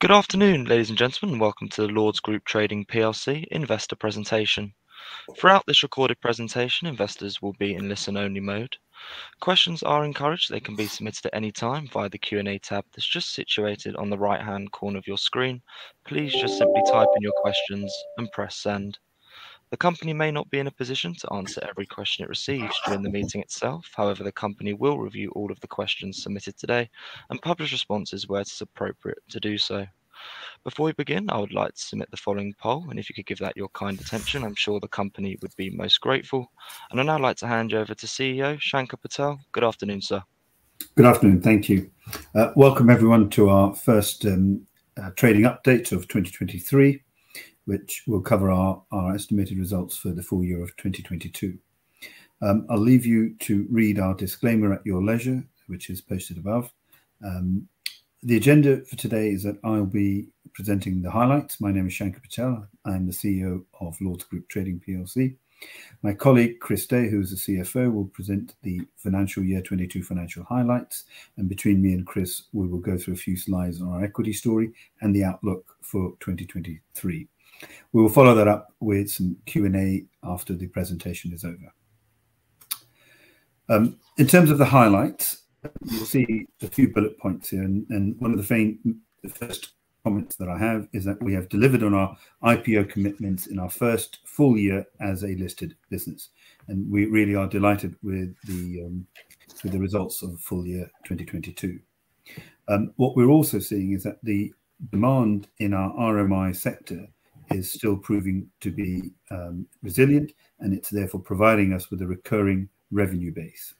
Good afternoon, ladies and gentlemen. Welcome to the Lords Group Trading PLC investor presentation. Throughout this recorded presentation, investors will be in listen-only mode. Questions are encouraged. They can be submitted at any time via the Q&A tab that's just situated on the right-hand corner of your screen. Please just simply type in your questions and press send. The company may not be in a position to answer every question it receives during the meeting itself. However, the company will review all of the questions submitted today and publish responses where it is appropriate to do so. Before we begin, I would like to submit the following poll, and if you could give that your kind attention, I'm sure the company would be most grateful. And I'd now like to hand you over to CEO Shanker Patel. Good afternoon, sir. Good afternoon. Thank you. Uh, welcome everyone to our first um, uh, trading update of 2023, which will cover our estimated results for the full year of 2022. Um, I'll leave you to read our disclaimer at your leisure, which is posted above. Um, the agenda for today is that I'll be presenting the highlights. My name is Shanker Patel. I'm the CEO of Lords Group Trading PLC. My colleague, Chris Day, who is the CFO, will present the financial year 2022 financial highlights. And between me and Chris, we will go through a few slides on our equity story and the outlook for 2023. We will follow that up with some Q&A after the presentation is over. Um, in terms of the highlights, you'll see a few bullet points here, and one of the first comments that I have is that we have delivered on our IPO commitments in our first full year as a listed business, and we really are delighted with the um, results of full year 2022. Um, what we're also seeing is that the demand in our RMI sector is still proving to be um, resilient, and it's therefore providing us with a recurring revenue base.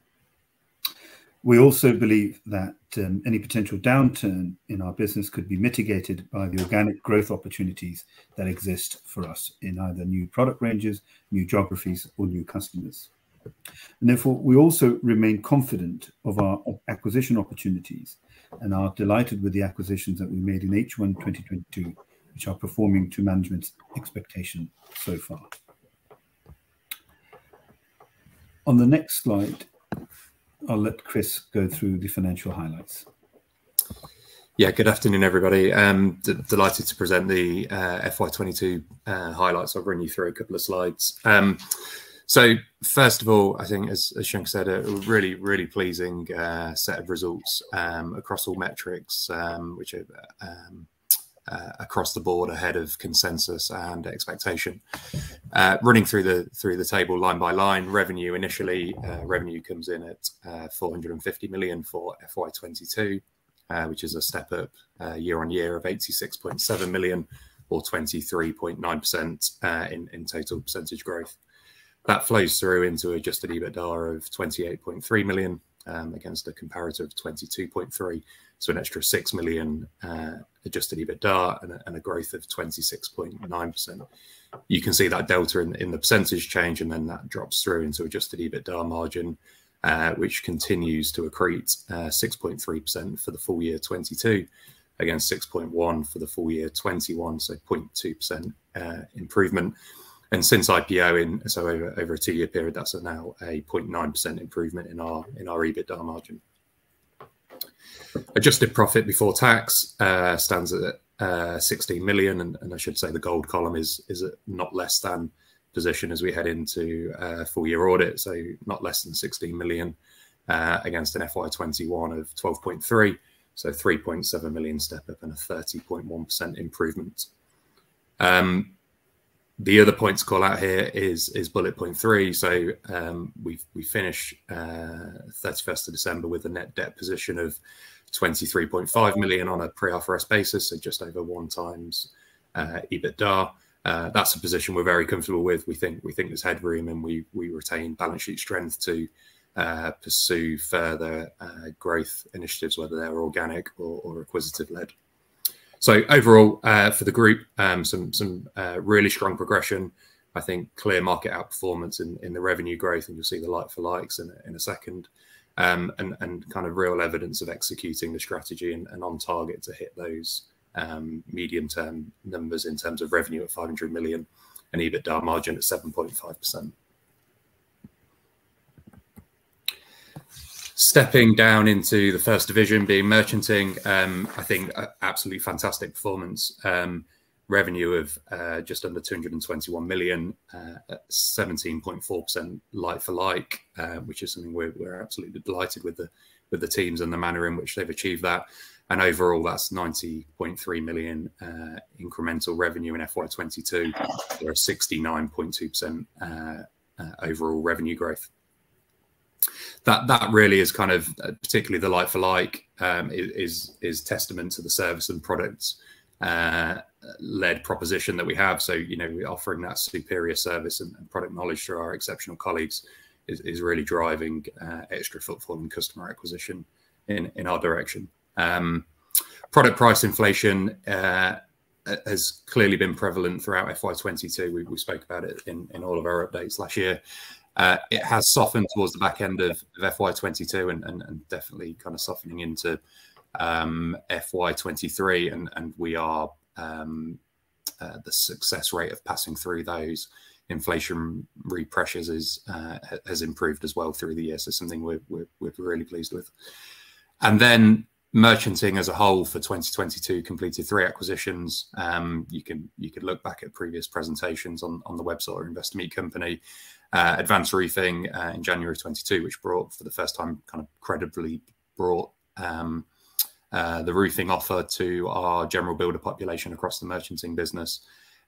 We also believe that um, any potential downturn in our business could be mitigated by the organic growth opportunities that exist for us in either new product ranges, new geographies, or new customers. And therefore, we also remain confident of our acquisition opportunities and are delighted with the acquisitions that we made in H1 2022, which are performing to management's expectation so far. On the next slide, I'll let Chris go through the financial highlights. Yeah, good afternoon, everybody. Um, delighted to present the uh, FY 2022 uh, highlights. I'll run you through a couple of slides. Um, so, First of all, I think as Shanker said, a really really pleasing uh, set of results um, across all metrics, which are Uh, across the board ahead of consensus and expectation. Uh, running through the through the table line by line, revenue initially, uh, revenue comes in at 450 million for FY 2022, which is a step up year-on-year of 86.7 million or 23.9% in total percentage growth. That flows through into adjusted EBITDA of 28.3 million Um, against a comparative of 22.3 million. An extra 6 million uh, adjusted EBITDA and a growth of 26.9%. You can see that delta in the percentage change, and then that drops through into adjusted EBITDA margin, uh, which continues to accrete uh, 6.3% for the full year 22 against 6.1% for the full year 21, so 0.2% improvement. And since IPO in so over over a two-year period, that's now a 0.9% improvement in our in our EBITDA margin. Adjusted profit before tax uh, stands at uh, 16 million, and I should say the gold column is at not less than position as we head into uh, full year audit, so not less than 16 million against an FY21 of 12.3, so 3.7 million step up and a 30.1% improvement. Um, The other point to call out here is is bullet point three. So um, We we finish uh, 31st of December with a net debt position of 23.5 million on a pre-IFRS basis, so just over 1x uh, EBITDA. Uh, that's a position we're very comfortable with. We think we think there's headroom, and we we retain balance sheet strength to pursue further growth initiatives, whether they're organic or acquisitive-led. Overall, uh, for the group, um, some some uh, really strong progression. I think clear market outperformance in in the revenue growth, and you'll see the like-for-likes in in a second. Um, and and Kind of real evidence of executing the strategy and on target to hit those um, medium-term numbers in terms of revenue at 500 million and EBITDA margin at 7.5%. Stepping down into the first division, being merchanting, um, I think absolutely fantastic performance. Um, revenue of uh, just under 221 million, uh, 17.4% like-for-like, uh, which is something we're absolutely delighted with the with the teams and the manner in which they've achieved that. And overall, that's 90.3 million incremental revenue in FY22. or a 69.2% overall revenue growth. That that really is kind of uh, particularly the like-for-like um, is is testament to the service and products uh, led proposition that we have. So you know, we're offering that superior service and product knowledge through our exceptional colleagues is is really driving uh, extra footfall and customer acquisition in in our direction. Um, product price inflation has clearly been prevalent throughout FY22. We we spoke about it in, in all of our updates last year. Uh, it has softened towards the back end of FY22 and definitely kind of softening into um, FY 2023. Um, uh, the success rate of passing through those inflationary pressures uh, has improved as well through the year. So something we're really pleased with merchanting as a whole for 2022 completed three acquisitions. Um, you can you could look back at previous presentations on, on the website or Investor Meet Company. Uh, Advanced Roofing uh, in January 22, which brought for the first time kind of credibly brought um, uh, the roofing offer to our general builder population across the merchanting business.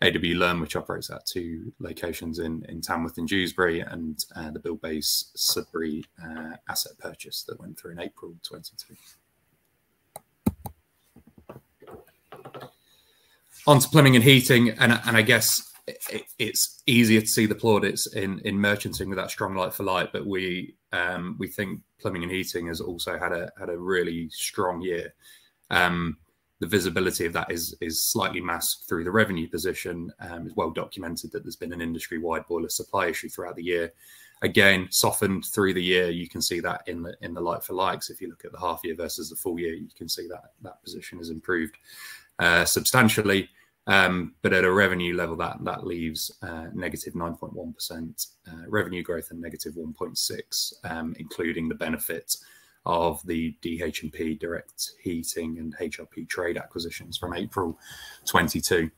AW Learn, which operates at two locations in, in Tamworth and Dewsbury, and uh, the Buildbase Sudbury uh, asset purchase that went through in April 22. onto plumbing and heating, and and I guess it, it's easier to see the plaudits in in merchanting with that strong light for light, but we um, we think plumbing and heating has also had a had a really strong year. Um, the visibility of that is is slightly masked through the revenue position. Um, it's well documented that there's been an industry wide boiler supply issue throughout the year. Again, softened through the year, you can see that in the in the light for likes. If you look at the half year versus the full year, you can see that that position has improved. Uh, substantially. Um, but at a revenue level, that that leaves uh, -9.1% uh, revenue growth and -1.6%, um, including the benefit of the DH&P Direct Heating and HRP Trade acquisitions from April 22.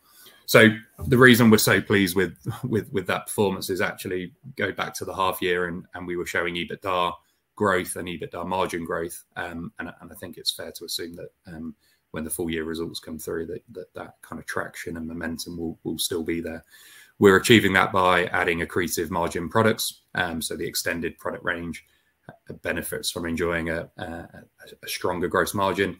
So The reason we're so pleased with with with that performance is actually go back to the half year and and we were showing EBITDA growth and EBITDA margin growth. Um, and I think it's fair to assume that um, when the full year results come through, that that, that kind of traction and momentum will will still be there. We're achieving that by adding accretive margin products. Um, so the extended product range benefits from enjoying a stronger gross margin.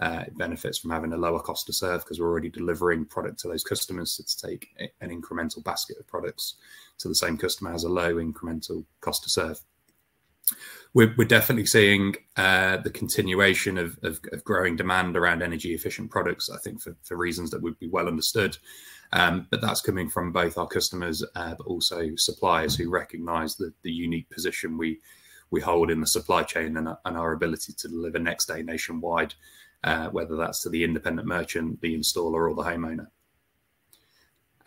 It benefits from having a lower cost to serve because we're already delivering product to those customers. To take an incremental basket of products to the same customer has a low incremental cost to serve. We're definitely seeing uh, the continuation of growing demand around energy efficient products, I think for reasons that would be well understood. Um, but that's coming from both our customers, uh, but also suppliers who recognize the unique position we hold in the supply chain and our ability to deliver next day nationwide, uh, whether that's to the independent merchant, the installer or the homeowner.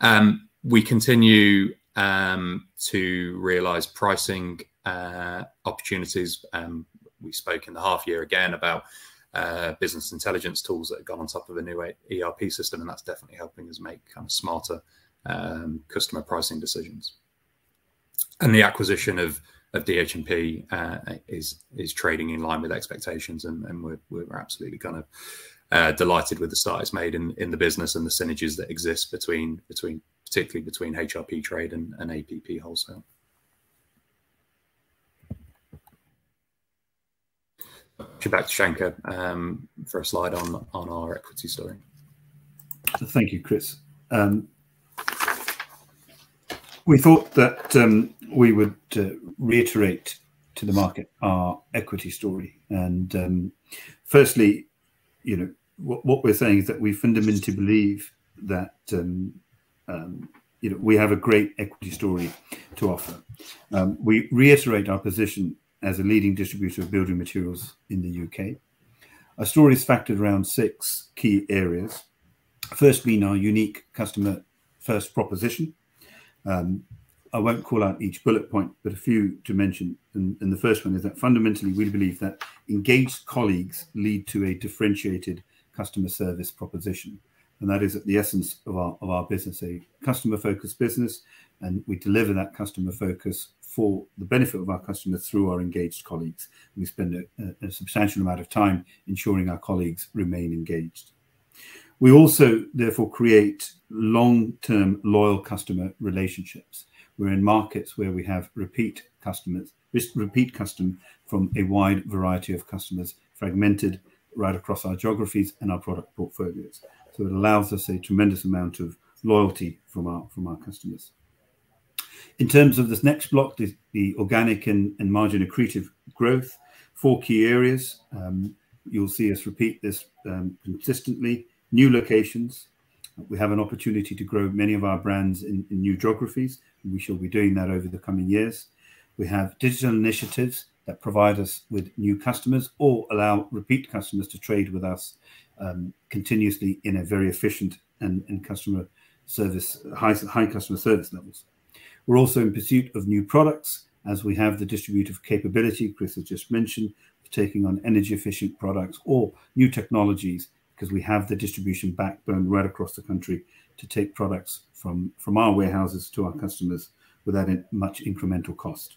Um, we continue um, to realize pricing Uh, opportunities. Um, we spoke in the half year again about uh, business intelligence tools that have gone on top of a new ERP system, and that's definitely helping us make kind of smarter um, customer pricing decisions. And the acquisition of DH&P uh, is trading in line with expectations and we're absolutely kind of delighted with the start it's made in the business and the synergies that exist between between particularly between HRP Trade and APP Wholesale. Back to Shanker um, for a slide on on our equity story. Thank you, Chris. Um, we thought that um, we would uh, reiterate to the market our equity story. And firstly, you know, what we're saying is that we fundamentally believe that, you know, we have a great equity story to offer. We reiterate our position as a leading distributor of building materials in the U.K. Our story is factored around six key areas. First being our unique customer first proposition. Um, I won't call out each bullet point, but a few to mention. And, and the first one is that fundamentally we believe that engaged colleagues lead to a differentiated customer service proposition. And that is at the essence of our, of our business, a customer focused business. And we deliver that customer focus for the benefit of our customers through our engaged colleagues. We spend a, a substantial amount of time ensuring our colleagues remain engaged. We also, therefore, create long term loyal customer relationships. We're in markets where we have repeat customers, repeat custom from a wide variety of customers, fragmented right across our geographies and our product portfolios. So it allows us a tremendous amount of loyalty from our from our customers. In terms of this next block, the, the organic and, and, margin accretive growth, four key areas. Um, you'll see us repeat this um, consistently. New locations. We have an opportunity to grow many of our brands in, in new geographies. We shall be doing that over the coming years. We have digital initiatives that provide us with new customers or allow repeat customers to trade with us um, continuously in a very efficient and, and customer service, high, high customer service levels. We're also in pursuit of new products as we have the distributive capability Chris has just mentioned, taking on energy efficient products or new technologies because we have the distribution backbone right across the country to take products from, from our warehouses to our customers without much incremental cost.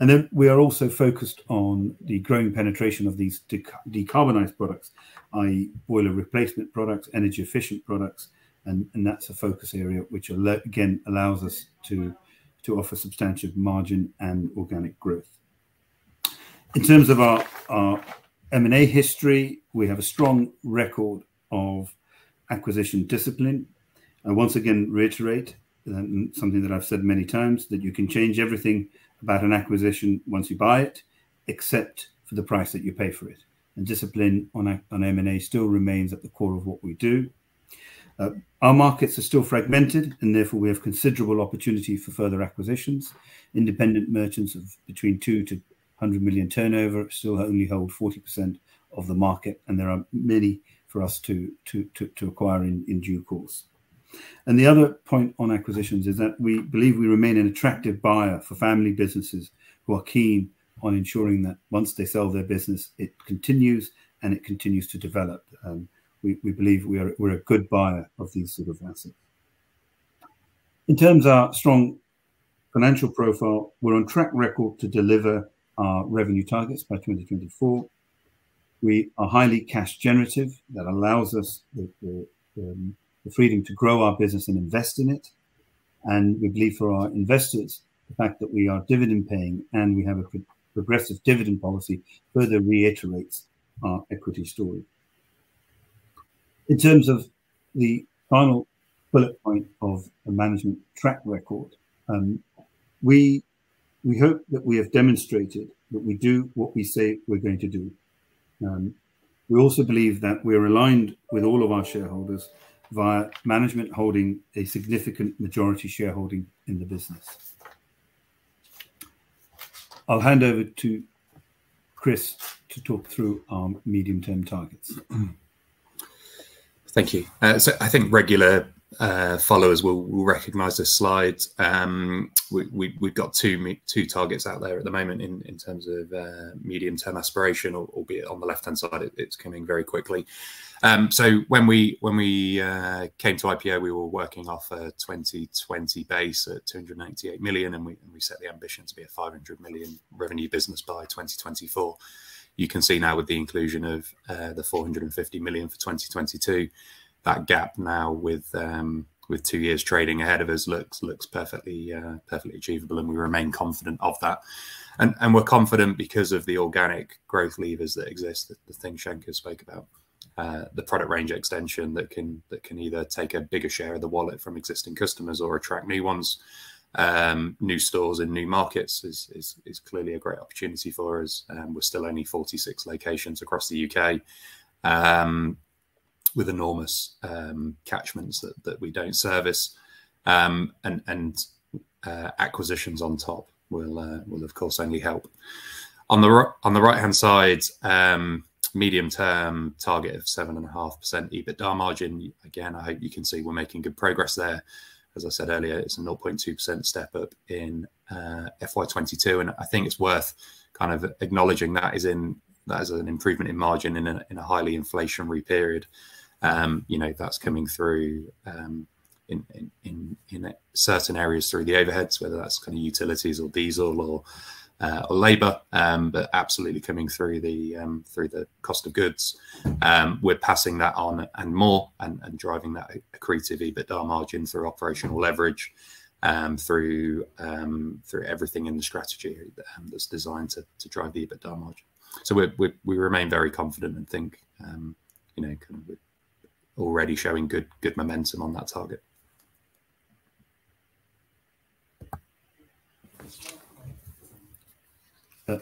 And then we are also focused on the growing penetration of these decarbonized products, i.e., boiler replacement products, energy efficient products, and, and that's a focus area which again allows us to, to offer substantial margin and organic growth. In terms of our, our M&A history, we have a strong record of acquisition discipline. I once again reiterate something that I've said many times that you can change everything about an acquisition once you buy it, except for the price that you pay for it. And discipline on, on M&A still remains at the core of what we do. Uh, our markets are still fragmented, and therefore we have considerable opportunity for further acquisitions. Independent merchants of between two to 100 million turnover still only hold 40% of the market, and there are many for us to to to, to acquire in, in due course. And the other point on acquisitions is that we believe we remain an attractive buyer for family businesses who are keen on ensuring that once they sell their business, it continues and it continues to develop. Um, we, we believe we are we're a good buyer of these sort of assets. In terms of our strong financial profile, we're on track record to deliver our revenue targets by 2024. We are highly cash generative. That allows us the, the, um, the freedom to grow our business and invest in it. And we believe for our investors, the fact that we are dividend paying and we have a pro progressive dividend policy further reiterates our equity story. In terms of the final bullet point of a management track record, um, we we hope that we have demonstrated that we do what we say we're going to do. Um, we also believe that we're aligned with all of our shareholders via management holding a significant majority shareholding in the business. I'll hand over to Chris to talk through our medium-term targets. Thank you. Uh, so I think regular uh, followers will, will recognize this slide. Um, we, have we, got two two targets out there at the moment in, in terms of uh, medium term aspiration, albeit on the left hand side, it, it's coming very quickly. Um, so when we when we uh, came to IPO, we were working off a 2020 base at 288 million, and we, and we set the ambition to be a 500 million revenue business by 2024 you can see now with the inclusion of uh, the 450 million for 2022, that gap now with um, with two years trading ahead of us looks looks perfectly uh, perfectly achievable, and we remain confident of that. And and we're confident because of the organic growth levers that exist, the, things Shanker spoke about. Uh, the product range extension that can that can either take a bigger share of the wallet from existing customers or attract new ones um, new stores in new markets is, is, is clearly a great opportunity for us. Um, we're still only 46 locations across the UK um, with enormous um, catchments that, that we don't service, um, and, and uh, acquisitions on top will uh, will of course only help. On the on the right hand side, um, medium term target of seven and a half percent EBITDA margin. Again, I hope you can see we're making good progress there as I said earlier, it's a 0.2% step up in uh, FY22, and I think it's worth kind of acknowledging that is in that is an improvement in margin in a, in a highly inflationary period. Um, you know that's coming through um, in, in, in in certain areas through the overheads, whether that's kind of utilities or diesel or uh, or labour, um, but absolutely coming through the um, through the cost of goods. Um, we're passing that on and more, and, and driving that accretive EBITDA margin through operational leverage, um, through um, through everything in the strategy um, that's designed to, to drive the EBITDA margin. So we we we remain very confident and think you know kind of already showing good good momentum on that target.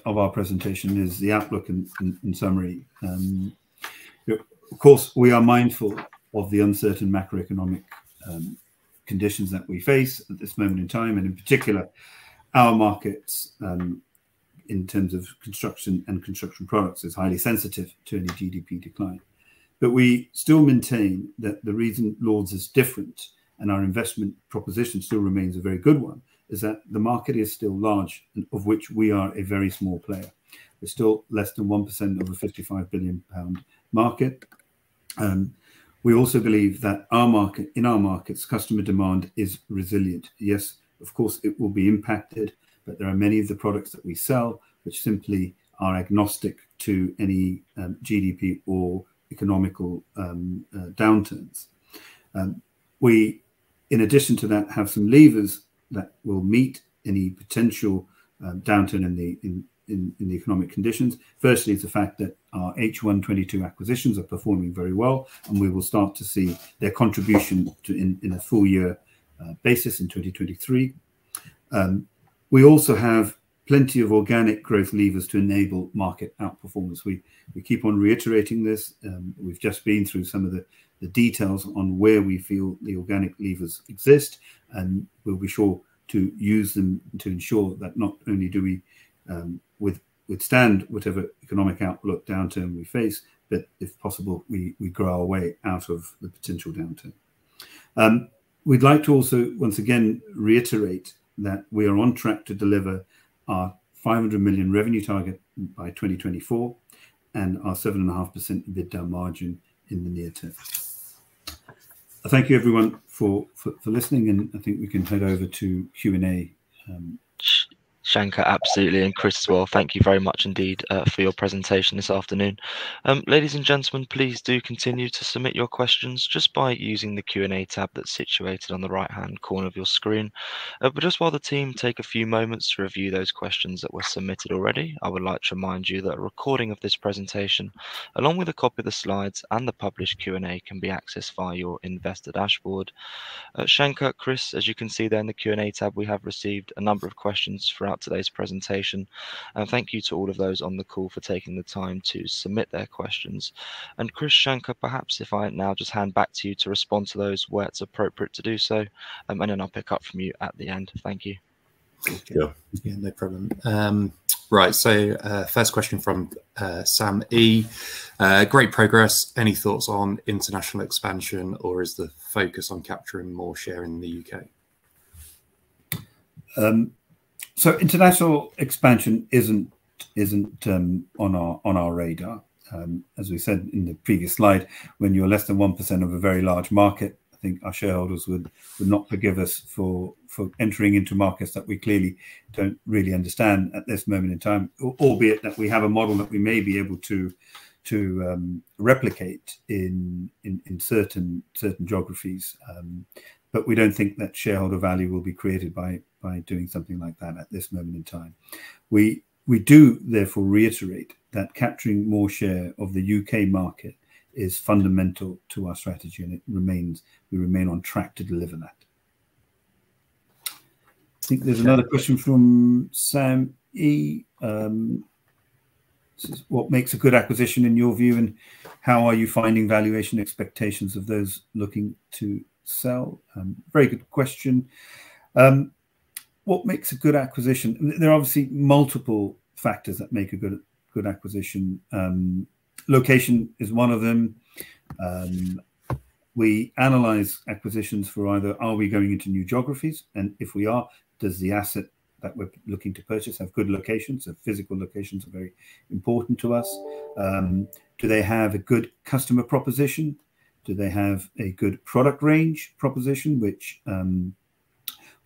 of our presentation is the outlook and summary. Um, of course, we are mindful of the uncertain macroeconomic um, conditions that we face at this moment in time, and in particular, our markets um, in terms of construction and construction products is highly sensitive to any GDP decline. But we still maintain that the reason Lords is different and our investment proposition still remains a very good one is that the market is still large, of which we are a very small player. We're still less than 1% of a 55 billion pound market. Um, we also believe that our market, in our markets, customer demand is resilient. Yes, of course, it will be impacted, but there are many of the products that we sell which simply are agnostic to any um, GDP or economical um, uh, downturns. Um, we, in addition to that, have some levers that will meet any potential um, downturn in the in, in, in, the economic conditions. Firstly, it's the fact that our H122 acquisitions are performing very well, and we will start to see their contribution to in, in a full year uh, basis in 2023. Um, we also have plenty of organic growth levers to enable market outperformance. We we keep on reiterating this. Um, we've just been through some of the details on where we feel the organic levers exist, and we'll be sure to use them to ensure that not only do we um, with, withstand whatever economic outlook downturn we face, but if possible, we, we grow our way out of the potential downturn. Um, we'd like to also, once again, reiterate that we are on track to deliver our 500 million revenue target by 2024 and our 7.5% EBITDA margin in the near term thank you everyone for, listening, and I think we can head over to Q and A. Um, Shanker, absolutely, and Chris as well. Thank you very much indeed uh, for your presentation this afternoon. Um, ladies and gentlemen, please do continue to submit your questions just by using the Q&A tab that's situated on the right-hand corner of your screen. Uh, but just while the team take a few moments to review those questions that were submitted already, I would like to remind you that a recording of this presentation, along with a copy of the slides and the published Q&A can be accessed via your investor dashboard. Uh, Shanker, Chris, as you can see there in the Q&A tab, we have received a number of questions throughout throughout today's presentation. And thank you to all of those on the call for taking the time to submit their questions. And Chris Shanker, perhaps if I now just hand back to you to respond to those where it's appropriate to do so, um, and then I'll pick up from you at the end. Thank you. Yeah, yeah no problem. Um, right, so uh, first question from uh, Sam E. Uh, great progress. Any thoughts on international expansion, or is the focus on capturing more share in the UK? Um, so international expansion isn't isn't um, on our on our radar. Um, as we said in the previous slide, when you're less than one percent of a very large market, I think our shareholders would would not forgive us for for entering into markets that we clearly don't really understand at this moment in time. Albeit that we have a model that we may be able to to um, replicate in, in, in certain certain geographies, um, but we don't think that shareholder value will be created by by doing something like that at this moment in time. We we do therefore reiterate that capturing more share of the UK market is fundamental to our strategy, and it remains we remain on track to deliver that. I think there's another question from Sam E. Um, what makes a good acquisition in your view, and how are you finding valuation expectations of those looking to sell? Um, very good question. Um, what makes a good acquisition? There are obviously multiple factors that make a good good acquisition. Um, location is one of them. Um, we analyze acquisitions for either are we going into new geographies, and if we are, does the asset that we're looking to purchase have good locations? So physical locations are very important to us. Um, do they have a good customer proposition? Do they have a good product range proposition, which um,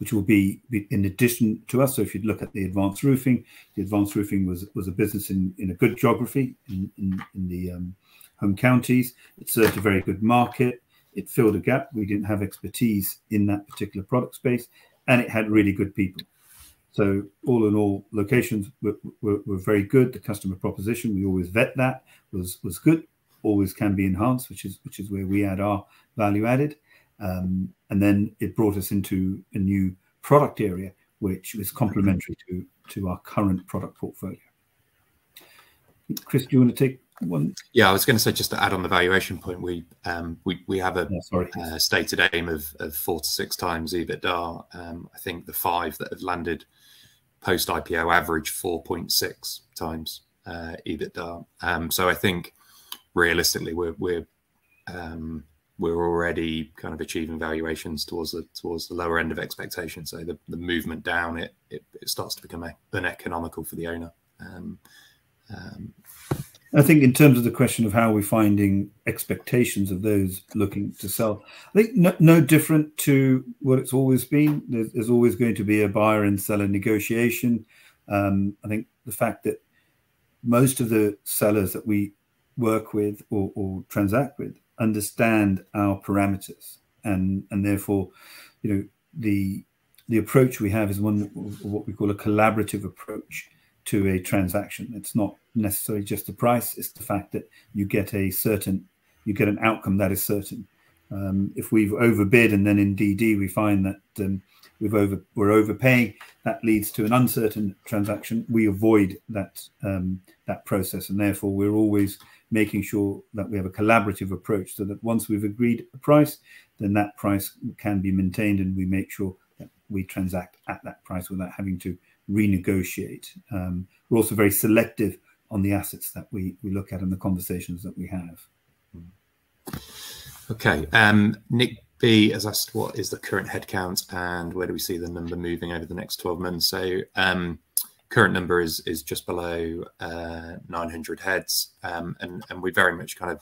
which will be, in addition to us. So if you look at the advanced roofing, the advanced roofing was was a business in, in a good geography in, in, in the um, home counties. It served a very good market. It filled a gap. We didn't have expertise in that particular product space, and it had really good people. So all in all, locations were, were, were very good. The customer proposition, we always vet that, was was good. Always can be enhanced, which is which is where we add our value added. Um, and then it brought us into a new product area, which was complementary to to our current product portfolio. Chris, do you want to take one? Yeah, I was going to say just to add on the valuation point, we um, we we have a uh, stated aim of, of four to six times EBITDA. Um, I think the five that have landed post IPO average four point six times uh, EBITDA. Um, so I think realistically, we're we're um, we're already kind of achieving valuations towards the towards the lower end of expectation. So the, the movement down, it, it, it starts to become uneconomical for the owner. Um, um, I think in terms of the question of how we're finding expectations of those looking to sell, I think no, no different to what it's always been. There's, there's, always going to be a buyer and seller negotiation. Um, I think the fact that most of the sellers that we work with or, or transact with understand our parameters. And and therefore you know the the approach we have is one what we call a collaborative approach to a transaction. It's not necessarily just the price it's the fact that you get a certain you get an outcome that is certain. Um, if we've overbid and then in dd we find that um, we've over we're overpaying that leads to an uncertain transaction. We avoid that um, that process and therefore we're always making sure that we have a collaborative approach so that once we've agreed a price, then that price can be maintained and we make sure that we transact at that price without having to renegotiate. Um, we're also very selective on the assets that we, we look at and the conversations that we have. Okay. Um, Nick B has asked what is the current headcount and where do we see the number moving over the next 12 months? So um, current number is is just below uh, 900 heads, um, and and we very much kind of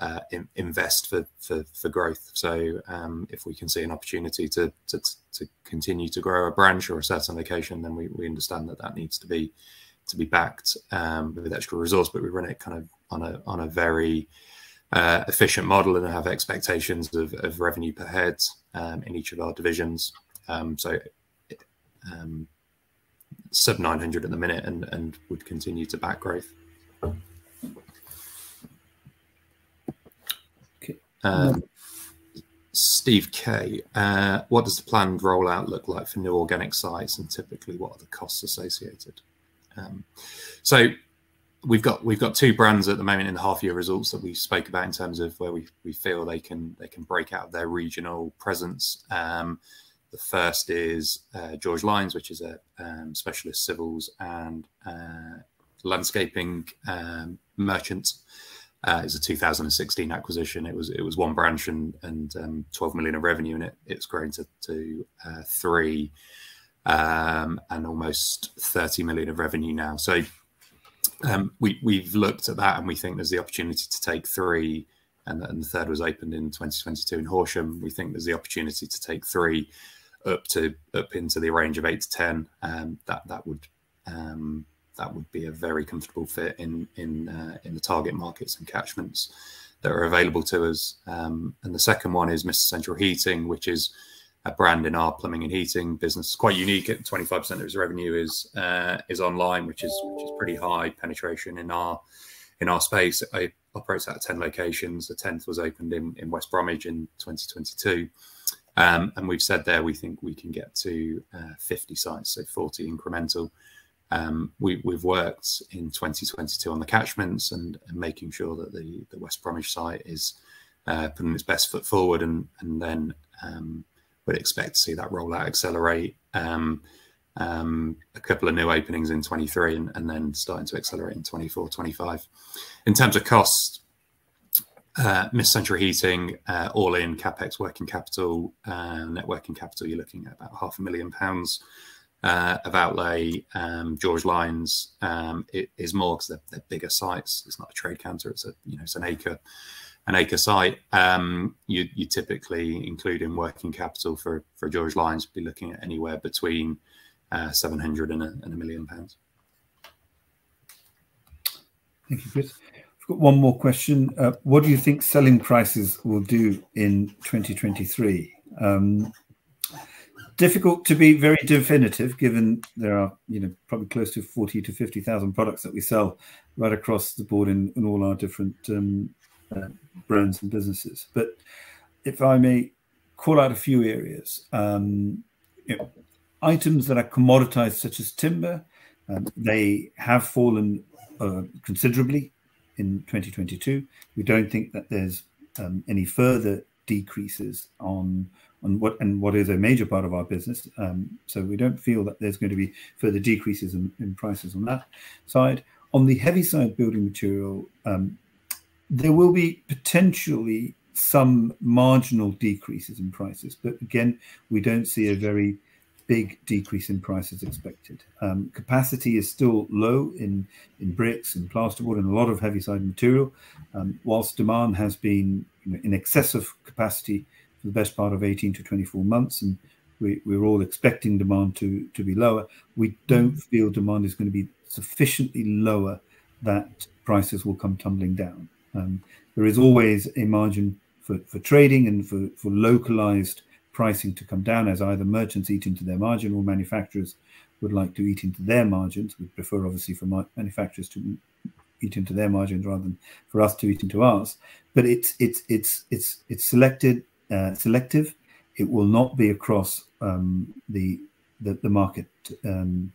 uh, in, invest for, for for growth. So um, if we can see an opportunity to, to to continue to grow a branch or a certain location, then we, we understand that that needs to be to be backed um, with extra resource. But we run it kind of on a on a very uh, efficient model and have expectations of, of revenue per head um, in each of our divisions. Um, so um, sub 900 at the minute and, and would continue to back growth. Okay. Um, Steve K, uh, what does the planned rollout look like for new organic sites, and typically what are the costs associated? Um, so we've got we've got two brands at the moment in the half year results that we spoke about in terms of where we, we feel they can they can break out of their regional presence. Um, the first is uh, George Lines, which is a um, specialist civils and uh, landscaping um, merchant. Uh, it's a 2016 acquisition. It was it was one branch and and um, 12 million of revenue, and it it's grown to, to uh, three um, and almost 30 million of revenue now. So um, we we've looked at that, and we think there's the opportunity to take three. And, and the third was opened in 2022 in Horsham. We think there's the opportunity to take three up to up into the range of eight to ten, um, that that would um, that would be a very comfortable fit in in uh, in the target markets and catchments that are available to us. Um, and the second one is Mr Central Heating, which is a brand in our plumbing and heating business. It's quite unique. At 25% of its revenue is uh, is online, which is which is pretty high penetration in our in our space. It operates out of 10 locations. The 10th was opened in, in West Bromwich in 2022. Um, and we've said there we think we can get to uh, 50 sites, so 40 incremental. Um, we, have worked in 2022 on the catchments and, and, making sure that the, the West Bromwich site is uh, putting its best foot forward, and, and then um, would expect to see that rollout accelerate. Um, um, a couple of new openings in 23 and, and, then starting to accelerate in 24, 25. In terms of cost, Uh, Mr Central Heating, uh, all in CapEx working capital, uh, net working capital, you're looking at about half a million pounds of outlay. Um, George Lines um, is more because they're bigger sites. It's not a trade counter. It's a you know it's an acre an acre site. Um, you you typically include in working capital for for George Lines, be looking at anywhere between seven hundred and a 1 million pounds. Thank you, Chris. Got one more question. Uh, what do you think selling prices will do in 2023? Um, difficult to be very definitive given there are you know probably close to 40 to 50,000 products that we sell right across the board in all our different um, uh, brands and businesses. But if I may call out a few areas. Um, items that are commoditized, such as timber, they have fallen uh, considerably in 2022. We don't think that there's um, any further decreases on on what and what is a major part of our business. Um, so we don't feel that there's going to be further decreases in prices on that side. On the heavy side building material, um, there will be potentially some marginal decreases in prices. But again, we don't see a very big decrease in prices expected. Um, capacity is still low in in bricks and plasterboard and a lot of heavy side material. Um, whilst demand has been in excess of capacity for the best part of 18 to 24 months, and we, we're all expecting demand to to be lower, we don't mm. feel demand is going to be sufficiently lower that prices will come tumbling down. Um, there is always a margin for for trading and for, for localized pricing to come down as either merchants eat into their margin or manufacturers would like to eat into their margins. We'd prefer, obviously, for manufacturers to eat into their margins rather than for us to eat into ours. But it's it's it's it's it's selected uh, selective. It will not be across the the market in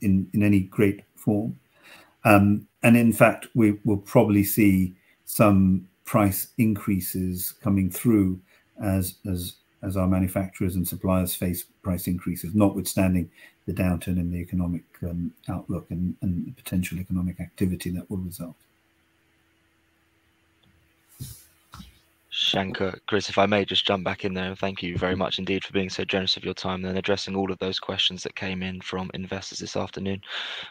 in in any great form. Um, and in fact, we will probably see some price increases coming through as as our manufacturers and suppliers face price increases, notwithstanding the downturn in the economic um, outlook and the potential economic activity that will result. Shanker, Chris, if I may just jump back in there. And thank you very much indeed for being so generous of your time and addressing all of those questions that came in from investors this afternoon.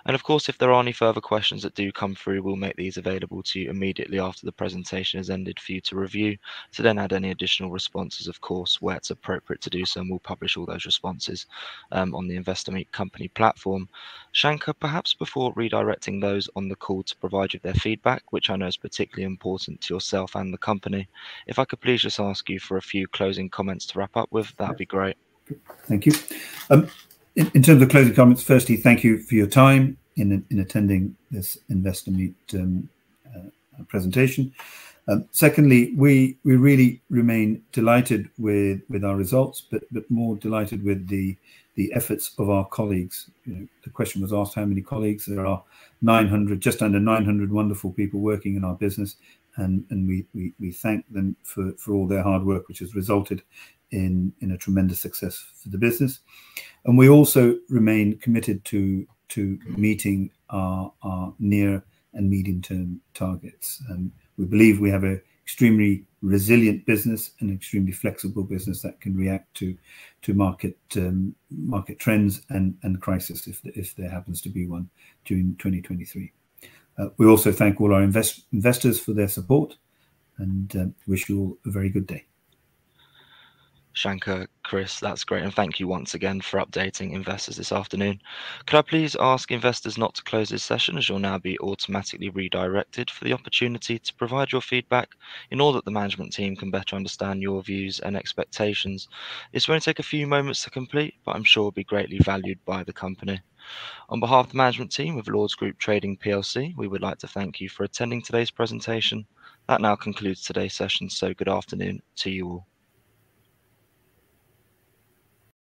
And of course, if there are any further questions that do come through, we'll make these available to you immediately after the presentation has ended for you to review, to then add any additional responses, of course, where it's appropriate to do so, and we'll publish all those responses um, on the Investor Meet Company platform. Shanker, perhaps before redirecting those on the call to provide you their feedback, which I know is particularly important to yourself and the company, if I could please just ask you for a few closing comments to wrap up with, that'd be great. Thank you. Um, in terms of closing comments, firstly, thank you for your time in attending this Investor Meet um, uh, presentation. Um, secondly, we we really remain delighted with with our results, but but more delighted with the the efforts of our colleagues. The question was asked how many colleagues. There are 900, just under 900 wonderful people working in our business, and we thank them for all their hard work, which has resulted in a tremendous success for the business. And we also remain committed to meeting our near and medium-term targets. And we believe we have an extremely resilient business and extremely flexible business that can react to um, market trends and crisis if there happens to be one during 2023. Uh, we also thank all our investors for their support and uh, wish you all a very good day. Shanker, Chris, that's great. And thank you once again for updating investors this afternoon. Could I please ask investors not to close this session, as you'll now be automatically redirected for the opportunity to provide your feedback in order that the management team can better understand your views and expectations. This only take a few moments to complete, but I'm sure will be greatly valued by the company. On behalf of the management team of Lords Group Trading PLC, we would like to thank you for attending today's presentation. That now concludes today's session. So good afternoon to you all.